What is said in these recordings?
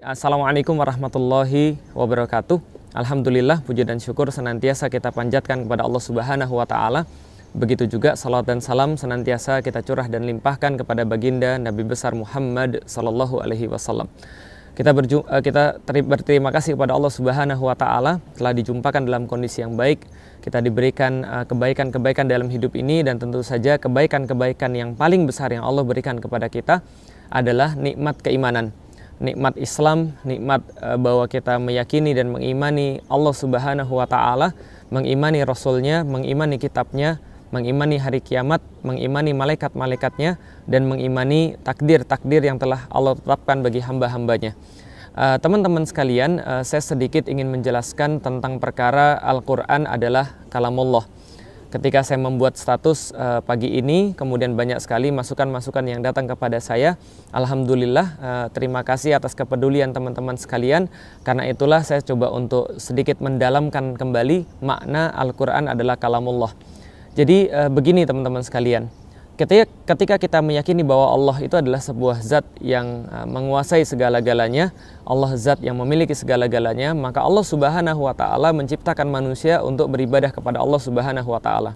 Assalamualaikum warahmatullahi wabarakatuh. Alhamdulillah puji dan syukur senantiasa kita panjatkan kepada Allah Subhanahu wa taala. Begitu juga salat dan salam senantiasa kita curah dan limpahkan kepada baginda Nabi besar Muhammad sallallahu alaihi wasallam. Kita berju eh, kita berterima kasih kepada Allah Subhanahu wa taala telah dijumpakan dalam kondisi yang baik. Kita diberikan eh, kebaikan-kebaikan dalam hidup ini dan tentu saja kebaikan-kebaikan yang paling besar yang Allah berikan kepada kita adalah nikmat keimanan nikmat Islam, nikmat uh, bahwa kita meyakini dan mengimani Allah Subhanahu wa taala, mengimani rasulnya, mengimani kitabnya, mengimani hari kiamat, mengimani malaikat-malaikatnya dan mengimani takdir-takdir yang telah Allah tetapkan bagi hamba-hambanya. Uh, teman-teman sekalian, uh, saya sedikit ingin menjelaskan tentang perkara Al-Qur'an adalah kalamullah ketika saya membuat status uh, pagi ini, kemudian banyak sekali masukan-masukan yang datang kepada saya. Alhamdulillah, uh, terima kasih atas kepedulian teman-teman sekalian. Karena itulah saya coba untuk sedikit mendalamkan kembali makna Al-Quran adalah kalamullah. Jadi uh, begini teman-teman sekalian, ketika ketika kita meyakini bahwa Allah itu adalah sebuah zat yang uh, menguasai segala-galanya, Allah zat yang memiliki segala-galanya, maka Allah Subhanahu wa taala menciptakan manusia untuk beribadah kepada Allah Subhanahu wa taala.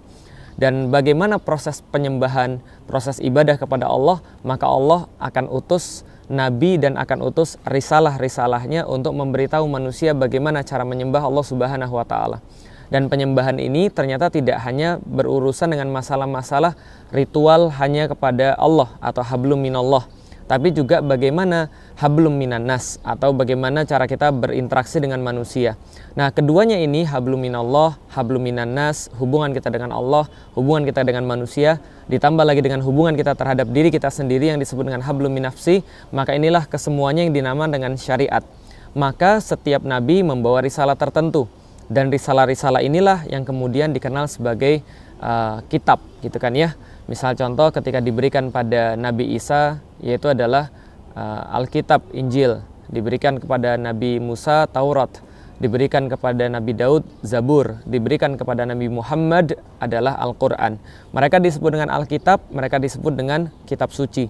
Dan bagaimana proses penyembahan, proses ibadah kepada Allah, maka Allah akan utus nabi dan akan utus risalah-risalahnya untuk memberitahu manusia bagaimana cara menyembah Allah Subhanahu wa taala. Dan penyembahan ini ternyata tidak hanya berurusan dengan masalah-masalah ritual hanya kepada Allah atau hablum minallah, tapi juga bagaimana hablum minannas atau bagaimana cara kita berinteraksi dengan manusia. Nah, keduanya ini hablum minallah, hablum minannas, hubungan kita dengan Allah, hubungan kita dengan manusia, ditambah lagi dengan hubungan kita terhadap diri kita sendiri yang disebut dengan hablum minafsi, maka inilah kesemuanya yang dinamakan dengan syariat. Maka setiap nabi membawa risalah tertentu dan risalah-risalah inilah yang kemudian dikenal sebagai uh, kitab gitu kan ya misal contoh ketika diberikan pada Nabi Isa yaitu adalah uh, Alkitab Injil diberikan kepada Nabi Musa Taurat diberikan kepada Nabi Daud Zabur, diberikan kepada Nabi Muhammad adalah Al-Quran. Mereka disebut dengan Alkitab, mereka disebut dengan kitab suci.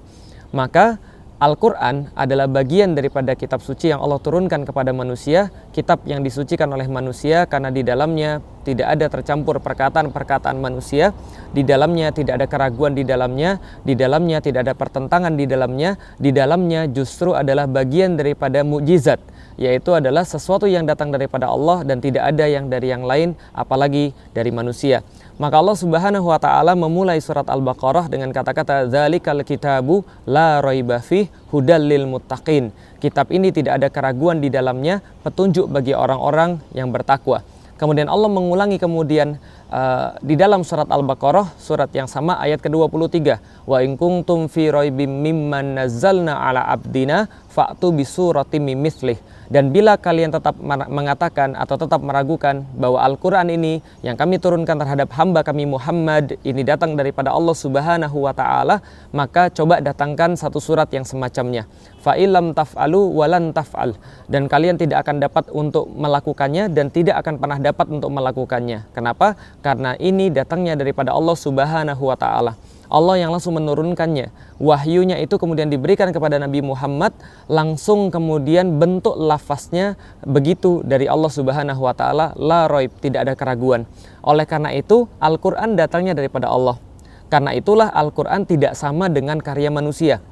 Maka Al-Quran adalah bagian daripada kitab suci yang Allah turunkan kepada manusia, kitab yang disucikan oleh manusia karena di dalamnya tidak ada tercampur perkataan-perkataan manusia, di dalamnya tidak ada keraguan di dalamnya, di dalamnya tidak ada pertentangan di dalamnya, di dalamnya justru adalah bagian daripada mukjizat, yaitu adalah sesuatu yang datang daripada Allah dan tidak ada yang dari yang lain apalagi dari manusia. Maka Allah Subhanahu wa taala memulai surat Al-Baqarah dengan kata-kata zalikal kitabu la raiba fih hudal lil muttaqin. Kitab ini tidak ada keraguan di dalamnya, petunjuk bagi orang-orang yang bertakwa. Kemudian Allah mengulangi kemudian uh, di dalam surat Al-Baqarah surat yang sama ayat ke-23 wa in kuntum fi raibim mimman nazzalna ala abdina fa'tu bi suratim dan bila kalian tetap mengatakan atau tetap meragukan bahwa Al-Quran ini yang kami turunkan terhadap hamba kami Muhammad ini datang daripada Allah Subhanahu wa Ta'ala, maka coba datangkan satu surat yang semacamnya. Fa'ilam taf'alu walan taf'al. Dan kalian tidak akan dapat untuk melakukannya dan tidak akan pernah dapat untuk melakukannya. Kenapa? Karena ini datangnya daripada Allah Subhanahu wa Ta'ala. Allah yang langsung menurunkannya. Wahyunya itu kemudian diberikan kepada Nabi Muhammad, langsung kemudian bentuk lafaznya begitu dari Allah Subhanahu wa taala, la roib, tidak ada keraguan. Oleh karena itu, Al-Qur'an datangnya daripada Allah. Karena itulah Al-Qur'an tidak sama dengan karya manusia.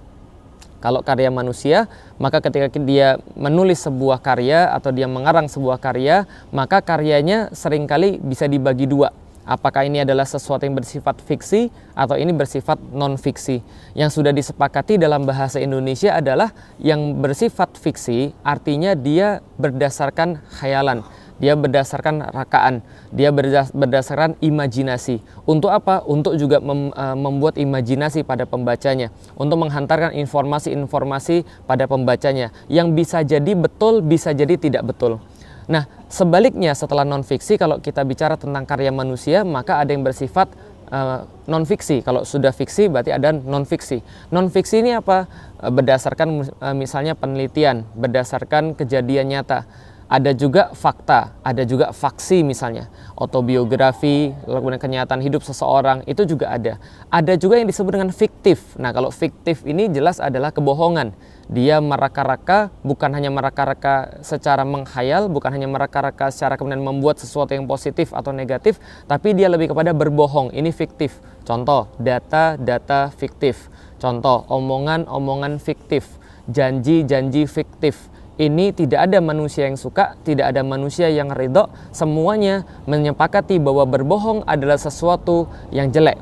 Kalau karya manusia, maka ketika dia menulis sebuah karya atau dia mengarang sebuah karya, maka karyanya sering kali bisa dibagi dua apakah ini adalah sesuatu yang bersifat fiksi atau ini bersifat non fiksi. Yang sudah disepakati dalam bahasa Indonesia adalah yang bersifat fiksi artinya dia berdasarkan khayalan, dia berdasarkan rakaan, dia berdasarkan imajinasi. Untuk apa? Untuk juga mem, uh, membuat imajinasi pada pembacanya, untuk menghantarkan informasi-informasi pada pembacanya yang bisa jadi betul, bisa jadi tidak betul. Nah, sebaliknya setelah non fiksi kalau kita bicara tentang karya manusia, maka ada yang bersifat uh, non fiksi. Kalau sudah fiksi berarti ada non fiksi. Non fiksi ini apa? Uh, berdasarkan misalnya penelitian, berdasarkan kejadian nyata. Ada juga fakta, ada juga faksi misalnya, autobiografi, kemudian kenyataan hidup seseorang itu juga ada. Ada juga yang disebut dengan fiktif. Nah, kalau fiktif ini jelas adalah kebohongan. Dia meraka-raka, bukan hanya meraka-raka secara menghayal, bukan hanya meraka-raka secara kemudian membuat sesuatu yang positif atau negatif, tapi dia lebih kepada berbohong. Ini fiktif. Contoh, data-data fiktif. Contoh, omongan-omongan fiktif, janji-janji fiktif ini tidak ada manusia yang suka, tidak ada manusia yang ridho. Semuanya menyepakati bahwa berbohong adalah sesuatu yang jelek.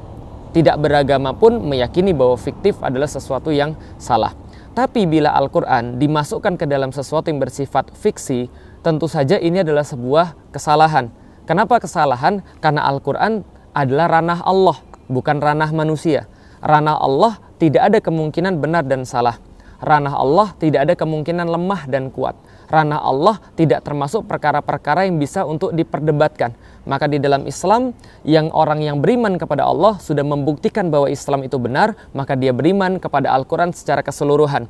Tidak beragama pun meyakini bahwa fiktif adalah sesuatu yang salah. Tapi bila Al-Quran dimasukkan ke dalam sesuatu yang bersifat fiksi, tentu saja ini adalah sebuah kesalahan. Kenapa kesalahan? Karena Al-Quran adalah ranah Allah, bukan ranah manusia. Ranah Allah tidak ada kemungkinan benar dan salah ranah Allah tidak ada kemungkinan lemah dan kuat. Ranah Allah tidak termasuk perkara-perkara yang bisa untuk diperdebatkan. Maka di dalam Islam, yang orang yang beriman kepada Allah sudah membuktikan bahwa Islam itu benar, maka dia beriman kepada Al-Quran secara keseluruhan.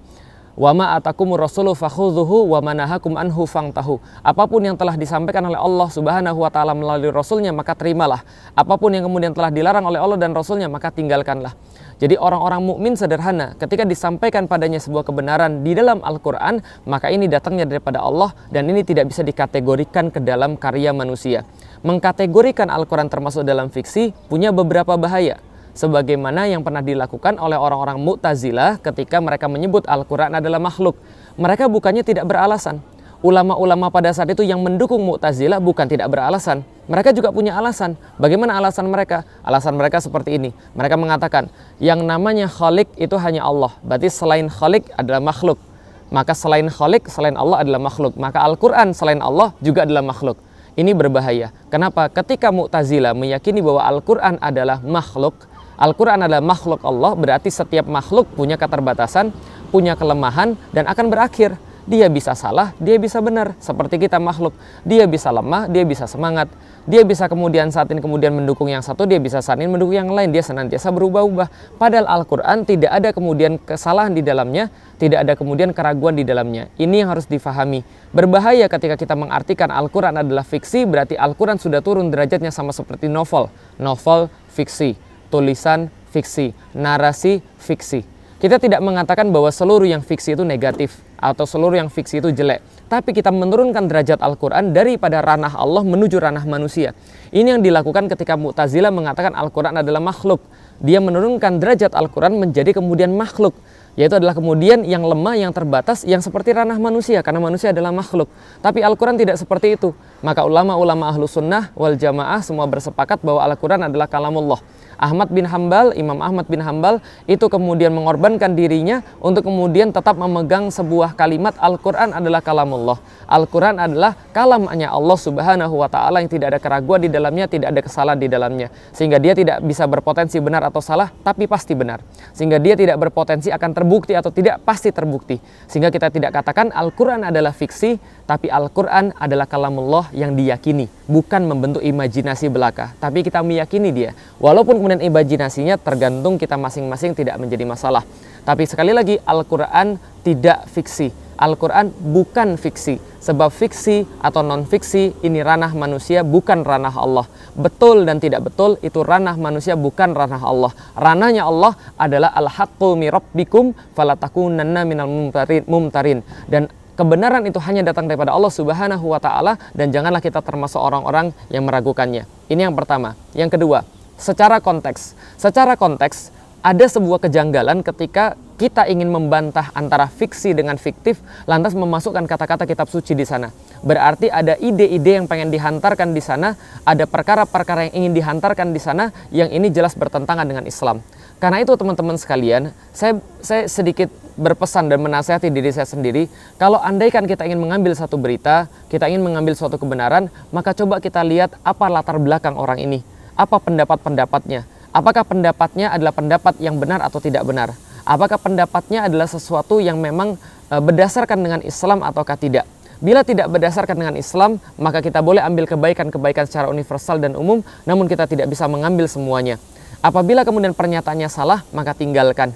Wama atakum rasulu fakhudhuhu wa manahakum anhu fangtahu. Apa pun yang telah disampaikan oleh Allah Subhanahu wa taala melalui rasulnya maka terimalah. Apa pun yang kemudian telah dilarang oleh Allah dan rasulnya maka tinggalkanlah. Jadi orang-orang mukmin sederhana ketika disampaikan padanya sebuah kebenaran di dalam Al-Qur'an, maka ini datangnya daripada Allah dan ini tidak bisa dikategorikan ke dalam karya manusia. Mengkategorikan Al-Qur'an termasuk dalam fiksi punya beberapa bahaya sebagaimana yang pernah dilakukan oleh orang-orang Mu'tazilah ketika mereka menyebut Al-Quran adalah makhluk. Mereka bukannya tidak beralasan. Ulama-ulama pada saat itu yang mendukung Mu'tazilah bukan tidak beralasan. Mereka juga punya alasan. Bagaimana alasan mereka? Alasan mereka seperti ini. Mereka mengatakan, yang namanya Khalik itu hanya Allah. Berarti selain Khalik adalah makhluk. Maka selain Khalik, selain Allah adalah makhluk. Maka Al-Quran selain Allah juga adalah makhluk. Ini berbahaya. Kenapa? Ketika Mu'tazilah meyakini bahwa Al-Quran adalah makhluk, Al-Quran adalah makhluk Allah, berarti setiap makhluk punya keterbatasan, punya kelemahan, dan akan berakhir. Dia bisa salah, dia bisa benar. Seperti kita makhluk. Dia bisa lemah, dia bisa semangat. Dia bisa kemudian saat ini kemudian mendukung yang satu, dia bisa saat ini mendukung yang lain. Dia senantiasa berubah-ubah. Padahal Al-Quran tidak ada kemudian kesalahan di dalamnya, tidak ada kemudian keraguan di dalamnya. Ini yang harus difahami. Berbahaya ketika kita mengartikan Al-Quran adalah fiksi, berarti Al-Quran sudah turun derajatnya sama seperti novel. Novel fiksi tulisan fiksi, narasi fiksi. Kita tidak mengatakan bahwa seluruh yang fiksi itu negatif atau seluruh yang fiksi itu jelek. Tapi kita menurunkan derajat Al-Quran daripada ranah Allah menuju ranah manusia. Ini yang dilakukan ketika Mu'tazila mengatakan Al-Quran adalah makhluk. Dia menurunkan derajat Al-Quran menjadi kemudian makhluk yaitu adalah kemudian yang lemah, yang terbatas, yang seperti ranah manusia, karena manusia adalah makhluk. Tapi Al-Quran tidak seperti itu. Maka ulama-ulama ahlu sunnah wal jamaah semua bersepakat bahwa Al-Quran adalah kalamullah. Ahmad bin Hambal, Imam Ahmad bin Hambal itu kemudian mengorbankan dirinya untuk kemudian tetap memegang sebuah kalimat Al-Quran adalah kalamullah. Al-Quran adalah kalamnya Allah subhanahu wa ta'ala yang tidak ada keraguan di dalamnya, tidak ada kesalahan di dalamnya. Sehingga dia tidak bisa berpotensi benar atau salah, tapi pasti benar. Sehingga dia tidak berpotensi akan terbukti atau tidak, pasti terbukti. Sehingga kita tidak katakan Al-Quran adalah fiksi, tapi Al-Quran adalah kalamullah yang diyakini, bukan membentuk imajinasi belaka, tapi kita meyakini dia. Walaupun kemudian imajinasinya tergantung kita masing-masing tidak menjadi masalah. Tapi sekali lagi Al-Quran tidak fiksi. Al-Quran bukan fiksi. Sebab fiksi atau non-fiksi ini ranah manusia bukan ranah Allah. Betul dan tidak betul itu ranah manusia bukan ranah Allah. Ranahnya Allah adalah al-haqqu mi rabbikum falatakunanna minal mumtarin. Dan kebenaran itu hanya datang daripada Allah Subhanahu wa taala dan janganlah kita termasuk orang-orang yang meragukannya. Ini yang pertama. Yang kedua, secara konteks. Secara konteks ada sebuah kejanggalan ketika kita ingin membantah antara fiksi dengan fiktif lantas memasukkan kata-kata kitab suci di sana. Berarti ada ide-ide yang pengen dihantarkan di sana, ada perkara-perkara yang ingin dihantarkan di sana yang ini jelas bertentangan dengan Islam. Karena itu teman-teman sekalian, saya saya sedikit berpesan dan menasihati diri saya sendiri, kalau andaikan kita ingin mengambil satu berita, kita ingin mengambil suatu kebenaran, maka coba kita lihat apa latar belakang orang ini, apa pendapat-pendapatnya. Apakah pendapatnya adalah pendapat yang benar atau tidak benar? Apakah pendapatnya adalah sesuatu yang memang e, berdasarkan dengan Islam ataukah tidak? Bila tidak berdasarkan dengan Islam, maka kita boleh ambil kebaikan-kebaikan secara universal dan umum, namun kita tidak bisa mengambil semuanya. Apabila kemudian pernyataannya salah, maka tinggalkan.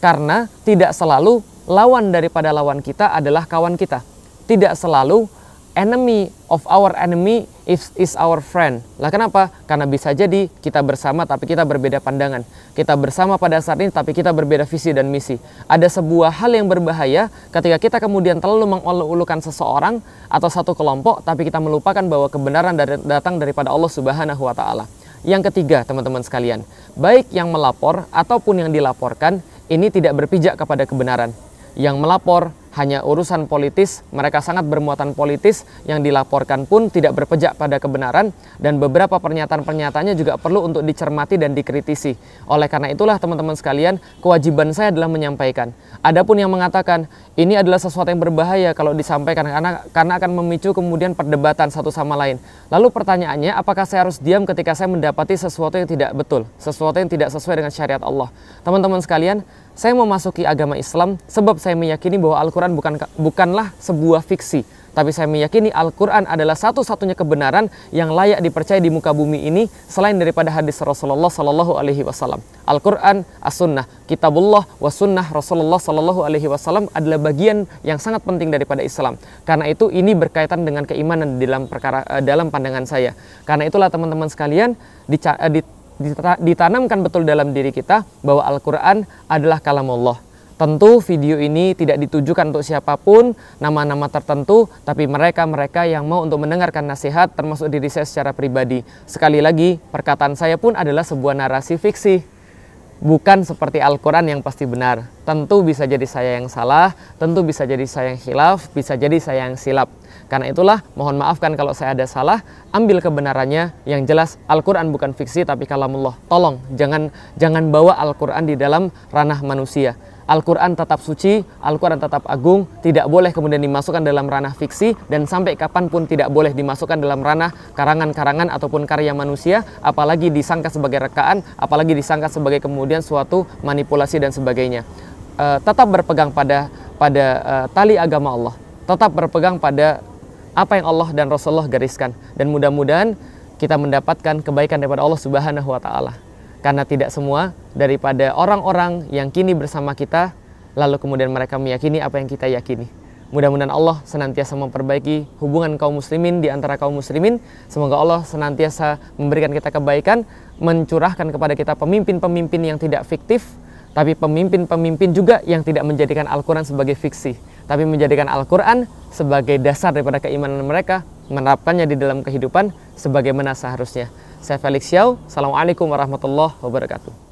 Karena tidak selalu lawan daripada lawan kita adalah kawan kita. Tidak selalu enemy of our enemy is, is our friend. Lah kenapa? Karena bisa jadi kita bersama tapi kita berbeda pandangan. Kita bersama pada saat ini tapi kita berbeda visi dan misi. Ada sebuah hal yang berbahaya ketika kita kemudian terlalu mengulu-ulukan seseorang atau satu kelompok tapi kita melupakan bahwa kebenaran datang daripada Allah Subhanahu wa taala. Yang ketiga, teman-teman sekalian, baik yang melapor ataupun yang dilaporkan ini tidak berpijak kepada kebenaran. Yang melapor hanya urusan politis, mereka sangat bermuatan politis yang dilaporkan pun tidak berpejak pada kebenaran dan beberapa pernyataan-pernyataannya juga perlu untuk dicermati dan dikritisi. Oleh karena itulah teman-teman sekalian, kewajiban saya adalah menyampaikan. Adapun yang mengatakan ini adalah sesuatu yang berbahaya kalau disampaikan karena karena akan memicu kemudian perdebatan satu sama lain. Lalu pertanyaannya, apakah saya harus diam ketika saya mendapati sesuatu yang tidak betul, sesuatu yang tidak sesuai dengan syariat Allah? Teman-teman sekalian, saya memasuki agama Islam sebab saya meyakini bahwa Al-Quran bukan, bukanlah sebuah fiksi. Tapi saya meyakini Al-Quran adalah satu-satunya kebenaran yang layak dipercaya di muka bumi ini selain daripada hadis Rasulullah Sallallahu Alaihi Wasallam. Al-Quran, As-Sunnah, Kitabullah, Wasunnah Rasulullah Sallallahu Alaihi Wasallam adalah bagian yang sangat penting daripada Islam. Karena itu ini berkaitan dengan keimanan dalam perkara eh, dalam pandangan saya. Karena itulah teman-teman sekalian di, eh, di ditanamkan betul dalam diri kita bahwa Al-Quran adalah kalam Allah. Tentu video ini tidak ditujukan untuk siapa pun, nama-nama tertentu, tapi mereka-mereka yang mau untuk mendengarkan nasihat termasuk diri saya secara pribadi. Sekali lagi, perkataan saya pun adalah sebuah narasi fiksi. Bukan seperti Al-Quran yang pasti benar. Tentu bisa jadi saya yang salah, tentu bisa jadi saya yang hilaf, bisa jadi saya yang silap. Karena itulah mohon maafkan kalau saya ada salah, ambil kebenarannya yang jelas Al-Qur'an bukan fiksi tapi kalamullah. Tolong jangan jangan bawa Al-Qur'an di dalam ranah manusia. Al-Quran tetap suci, Al-Quran tetap agung, tidak boleh kemudian dimasukkan dalam ranah fiksi, dan sampai kapan pun tidak boleh dimasukkan dalam ranah karangan-karangan ataupun karya manusia, apalagi disangka sebagai rekaan, apalagi disangka sebagai kemudian suatu manipulasi dan sebagainya. Uh, tetap berpegang pada pada uh, tali agama Allah, tetap berpegang pada apa yang Allah dan Rasulullah gariskan dan mudah-mudahan kita mendapatkan kebaikan daripada Allah Subhanahu wa taala. Karena tidak semua daripada orang-orang yang kini bersama kita lalu kemudian mereka meyakini apa yang kita yakini. Mudah-mudahan Allah senantiasa memperbaiki hubungan kaum muslimin di antara kaum muslimin. Semoga Allah senantiasa memberikan kita kebaikan, mencurahkan kepada kita pemimpin-pemimpin yang tidak fiktif, tapi pemimpin-pemimpin juga yang tidak menjadikan Al-Quran sebagai fiksi tapi menjadikan Al-Quran sebagai dasar daripada keimanan mereka, menerapkannya di dalam kehidupan sebagaimana seharusnya. Saya Felix Xiao, Assalamualaikum warahmatullahi wabarakatuh.